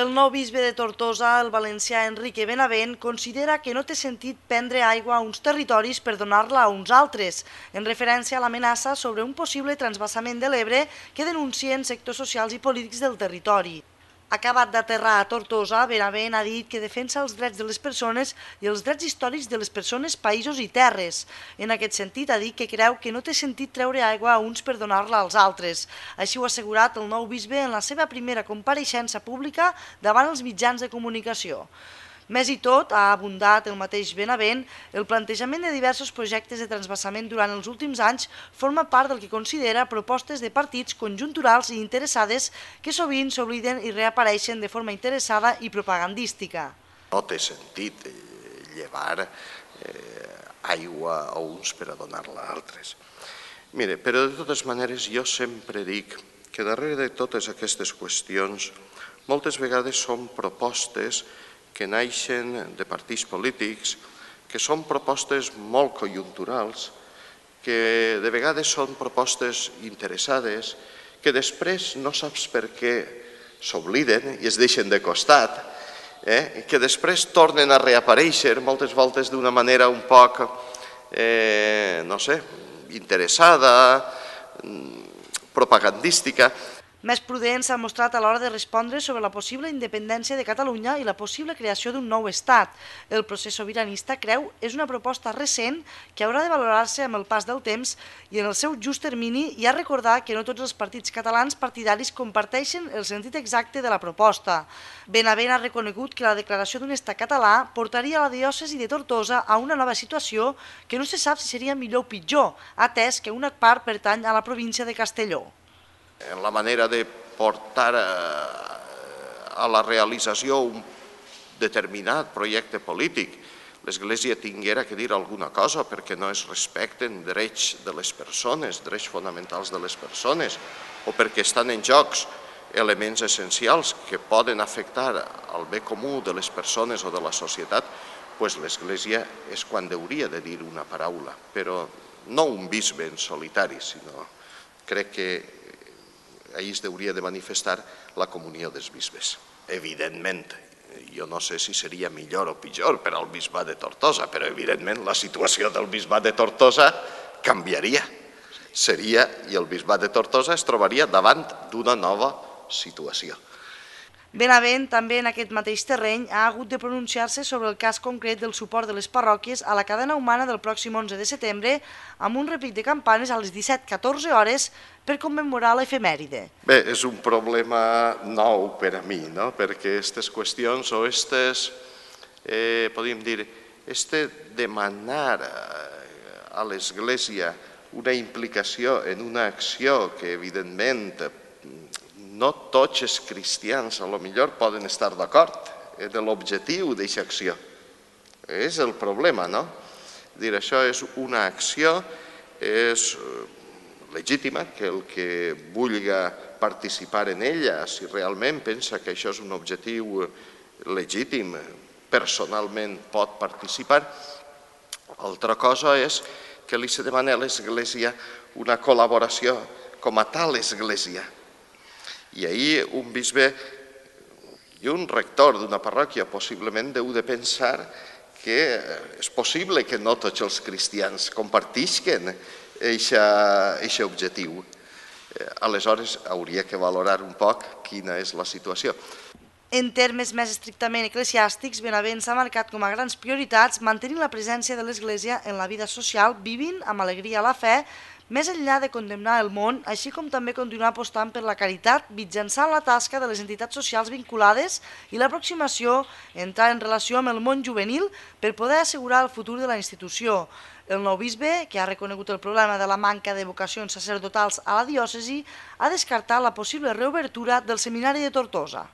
El nou bisbe de Tortosa, el valencià Enrique Benavent, considera que no té sentit prendre aigua a uns territoris per donar-la a uns altres, en referència a l'amenaça sobre un possible transbassament de l'Ebre que denuncien sectors socials i polítics del territori acabat d'aterrar a Tortosa, Benavent ha dit que defensa els drets de les persones i els drets històrics de les persones, països i terres. En aquest sentit, ha dit que creu que no té sentit treure aigua a uns per donar-la als altres. Així ho ha assegurat el nou bisbe en la seva primera compareixença pública davant els mitjans de comunicació. Més i tot, ha abundat el mateix Benavent, el plantejament de diversos projectes de transbassament durant els últims anys forma part del que considera propostes de partits conjunturals i interessades que sovint s'obliden i reapareixen de forma interessada i propagandística. No té sentit eh, llevar eh, aigua a uns per a donar-la a altres. Mire, però de totes maneres jo sempre dic que darrere de totes aquestes qüestions moltes vegades són propostes que naixen de partits polítics, que són propostes molt conjunturals, que de vegades són propostes interessades, que després no saps per què s'obliden i es deixen de costat, eh? que després tornen a reaparèixer moltes voltes d'una manera un poc, eh, no sé, interessada, mm, propagandística, més prudent s'ha mostrat a l'hora de respondre sobre la possible independència de Catalunya i la possible creació d'un nou estat. El procés sobiranista, creu, és una proposta recent que haurà de valorar-se amb el pas del temps i en el seu just termini i ha recordar que no tots els partits catalans partidaris comparteixen el sentit exacte de la proposta. Benavent ha reconegut que la declaració d'un estat català portaria la diòcesi de Tortosa a una nova situació que no se sap si seria millor o pitjor, atès que una part pertany a la província de Castelló en la manera de portar a, a la realització un determinat projecte polític, l'Església tinguera que dir alguna cosa perquè no es respecten drets de les persones, drets fonamentals de les persones, o perquè estan en jocs elements essencials que poden afectar al bé comú de les persones o de la societat, pues l'Església és quan hauria de dir una paraula, però no un bisbe en solitari, sinó crec que ahir es hauria de manifestar la comunió dels bisbes. Evidentment, jo no sé si seria millor o pitjor per al bisbat de Tortosa, però evidentment la situació del bisbat de Tortosa canviaria. Seria, i el bisbat de Tortosa es trobaria davant d'una nova situació. Benavent, també en aquest mateix terreny, ha hagut de pronunciar-se sobre el cas concret del suport de les parròquies a la cadena humana del pròxim 11 de setembre amb un repic de campanes a les 17-14 hores per commemorar l'efemèride. Bé, és un problema nou per a mi, no? perquè aquestes qüestions o aquestes, eh, podríem dir, este demanar a l'Església una implicació en una acció que evidentment no tots els cristians a lo millor poden estar d'acord en l'objectiu d'aquesta acció. És el problema, no? Dir, això és una acció, és eh, legítima que el que vulga participar en ella, si realment pensa que això és un objectiu legítim, personalment pot participar. Altra cosa és que li se demana a l'Església una col·laboració com a tal Església, i ahir un bisbe i un rector d'una parròquia possiblement deu de pensar que és possible que no tots els cristians compartisquen aquest objectiu. Eh, aleshores, hauria que valorar un poc quina és la situació. En termes més estrictament eclesiàstics, Benavent s'ha marcat com a grans prioritats mantenir la presència de l'Església en la vida social, vivint amb alegria la fe, més enllà de condemnar el món, així com també continuar apostant per la caritat mitjançant la tasca de les entitats socials vinculades i l'aproximació entrar en relació amb el món juvenil per poder assegurar el futur de la institució. El nou bisbe, que ha reconegut el problema de la manca de vocacions sacerdotals a la diòcesi, ha descartat la possible reobertura del seminari de Tortosa.